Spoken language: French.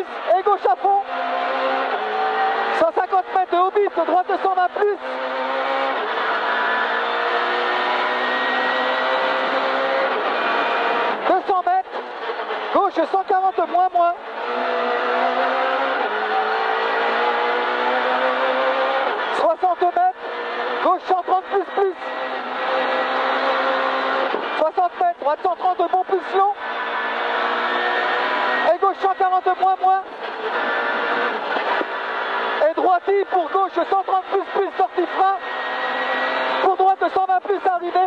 et gauche à fond. 150 mètres de Hobbit, droite 120 plus. gauche 140 moins moins. mètres, gauche 130 plus plus. 60 mètres, droite 130 de bon plus long. 140 moins moins. Et droiti pour gauche 130 plus plus sortie frein. Pour droite 120 plus arrivé.